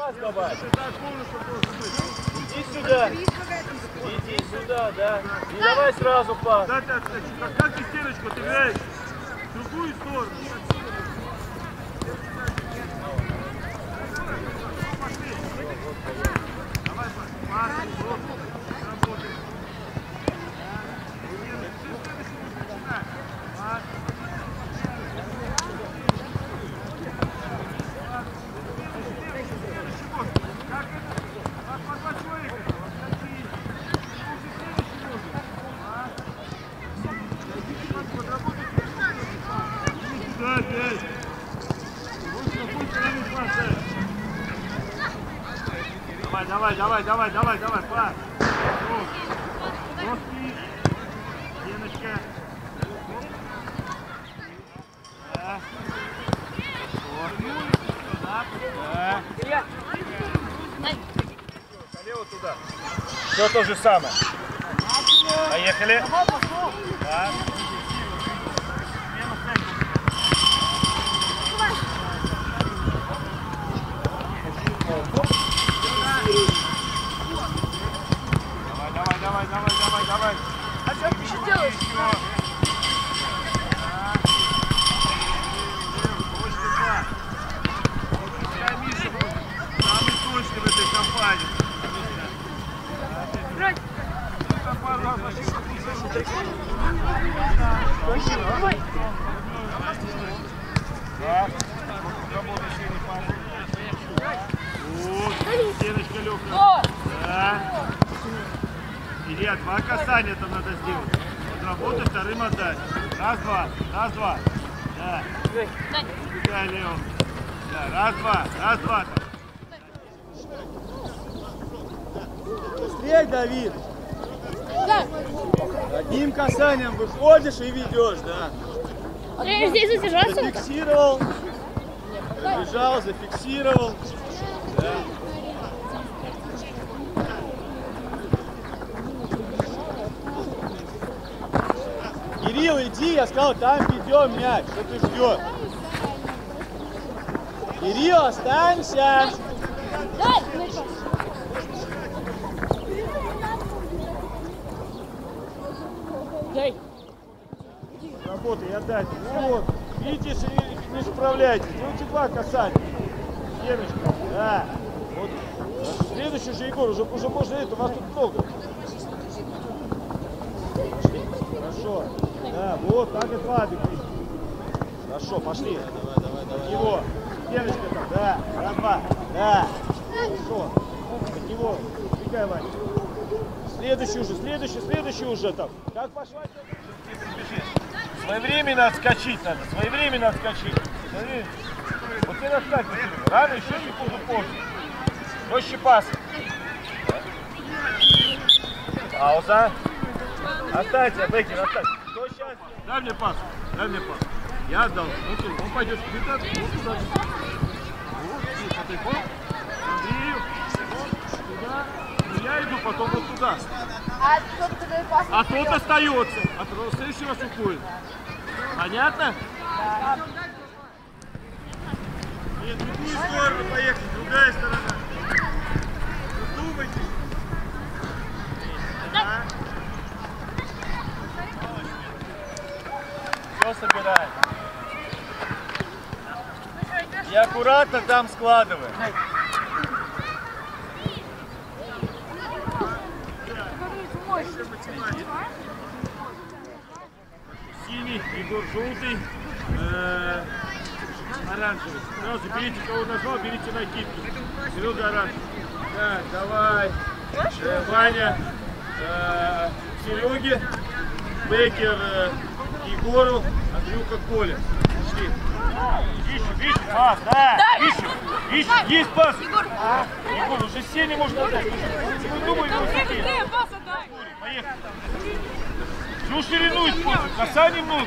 пас давай. Иди сюда. Иди сюда, да. Не давай сразу пас. Да, да, да. Как, ты стеночку ты играешь? В другую сторону. Давай, пас, работай. Да, опять. Вот с какой стороны пас, да. Давай, давай, давай, давай, давай, давай, пас. Стеночка. Оп. Да. Да. Да. Налево туда. Все то же самое. Поехали. Да. Давай, давай, давай, давай. А что ты еще делаешь? В этой компании. Вот, стеночка легкая. Да. Илья, два касания это надо сделать. Вот работай, вторым отдать. Раз, два, раз, два. Да. Убегай левым. Да, раз, два, раз, два. Быстрее, Давид! Да. Одним касанием выходишь и ведешь, да. Ты здесь задержаться? Зафиксировал, бежал, зафиксировал. Да. Кирилл, иди, я сказал, там ведем мяч, что ты ждешь? Кирилл, останься! Дай! Работай, отдать. Ну вот, видите, не справляетесь. Делайте два касания. Стеночка, да. Вот. Следующий же, Егор, уже, уже можно это, у вас тут много. Хорошо. Да, вот, так и бегите. Хорошо, пошли. От него. Стеночка там, да. Раз, два. Да. Хорошо. От него. Бегай, Ваня. Следующий уже, следующий, следующий уже там. Как пошла? Своевременно отскочить надо. Своевременно отскочить. Смотри. Вот не наскакивай. Рано еще секунду позже. Проще пас. Пауза. Останься, Бекер, останься. Кто сейчас? Дай мне пас, дай мне пас. Я отдал. Он, тут, он пойдет сюда, вот туда. Вот, тут, потайком. Андрею. Вот, туда. И я иду потом вот туда. А кто ты пас? А тот остается. А тот в следующий раз уходит. Понятно? Нет, в другую сторону поехать, другая сторона. Все собираем. И аккуратно там складываем. Синий, Егор желтый, э, оранжевый. Сразу берите, кого нажал, берите накидки. Серега оранжевый. Так, давай. Э, Ваня, э, Сереге, Бекер, э, Егору, Андрюха, Коля. Пошли. Ищу, ищу, пас, да, ищу, ищу, есть пас. А? Егор, уже Сеня можно отдать. Вы думали, вы успеете. Поехали. Всю ширину используй, касаний много.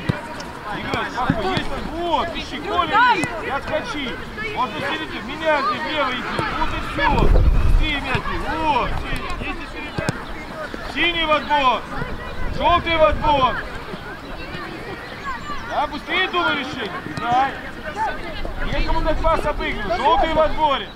Играть, папа, есть вот, ищи, Коля, и отскочи. Вот на середине, меня где влево иди, вот и все. Ты мяти, вот, Синий. Синий в отбор, желтый в отбор. Да, быстрее думай решение. Да. Некому дать пас обыгрывать, желтый в отборе.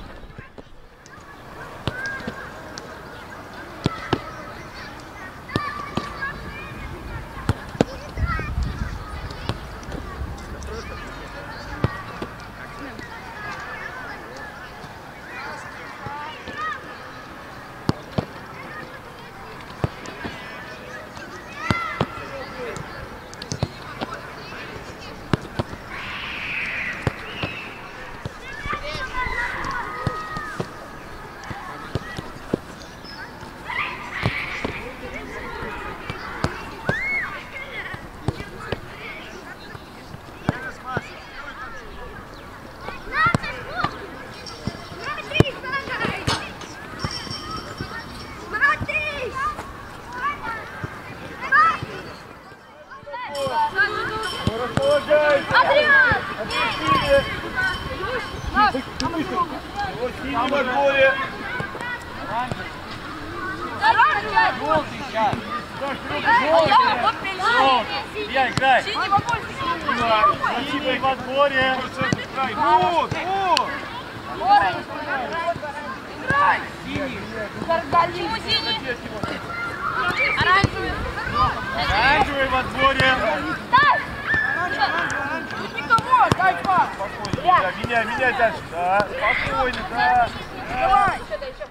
Синий во дворе. Желтый сейчас. Я играй. Синего больше. Синий во дворе. Играй. Вот, вот. Играй. Почему синий? Оранжевый. Оранжевый во дворе. Дай. Никого, дай пас. Да, меняй, меняй дальше. Да, спокойно, да. Давай. Еще, дай, еще.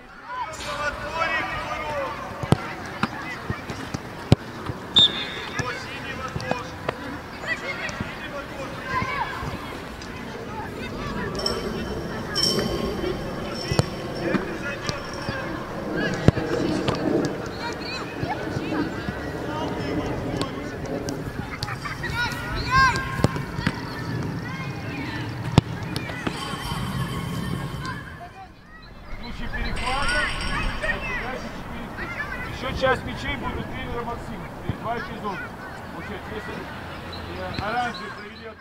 В случае перехвата отбегайте четыре. Еще часть мячей будет тренера Максима. Два эпизода. Если оранжевый проведет